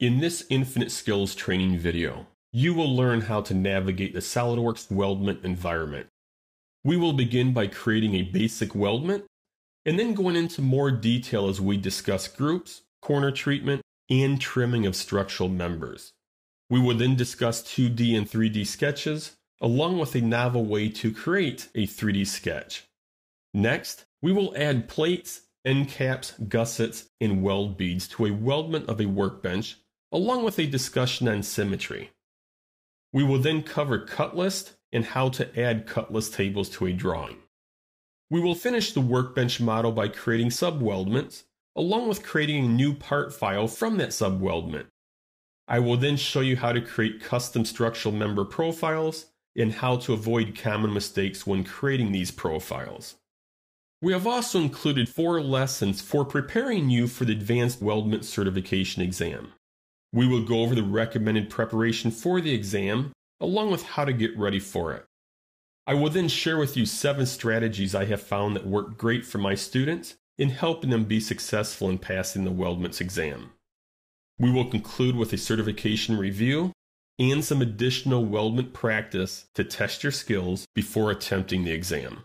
In this Infinite Skills training video, you will learn how to navigate the SOLIDWORKS weldment environment. We will begin by creating a basic weldment and then going into more detail as we discuss groups, corner treatment, and trimming of structural members. We will then discuss 2D and 3D sketches, along with a novel way to create a 3D sketch. Next, we will add plates, end caps, gussets, and weld beads to a weldment of a workbench along with a discussion on symmetry. We will then cover cut list and how to add cut list tables to a drawing. We will finish the workbench model by creating subweldments, along with creating a new part file from that subweldment. I will then show you how to create custom structural member profiles and how to avoid common mistakes when creating these profiles. We have also included four lessons for preparing you for the Advanced Weldment Certification exam. We will go over the recommended preparation for the exam, along with how to get ready for it. I will then share with you seven strategies I have found that work great for my students in helping them be successful in passing the Weldments exam. We will conclude with a certification review and some additional weldment practice to test your skills before attempting the exam.